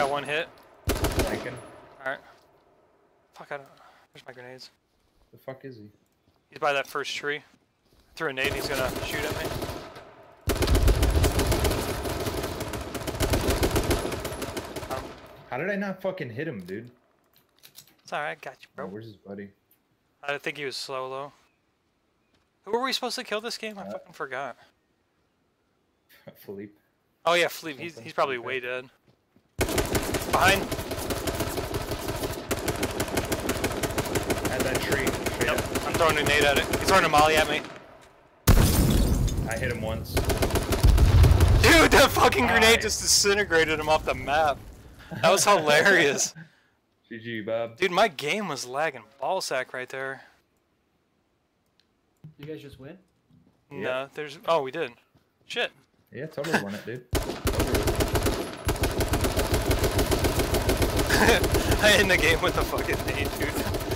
got one hit. Flanking. Alright. Fuck, I don't. Where's my grenades? The fuck is he? He's by that first tree. Threw a nade, he's gonna shoot at me. Um, How did I not fucking hit him, dude? it's alright, got you, Bro, bro. where's his buddy? I think he was slow low. Who were we supposed to kill this game? I Uh, fucking forgot. Philippe. Oh yeah, Philippe. He's, he's probably way dead. Behind. At that tree. Yep. up. I'm throwing a nade at it. He's throwing a molly at me. I hit him once. Dude, that fucking grenade Nice. just disintegrated him off the map. That was hilarious. GG, Bob. Dude, my game was lagging ballsack right there. You guys just win? No, there's. Oh, we did. Shit. Yeah, totally won it, dude. I end the game with a fucking nade, dude.